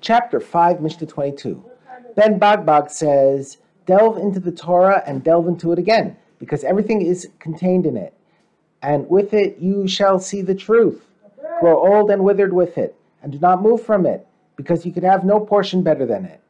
Chapter 5, Mishnah 22. Ben Bagbag says, Delve into the Torah and delve into it again, because everything is contained in it. And with it you shall see the truth. Grow old and withered with it, and do not move from it, because you could have no portion better than it.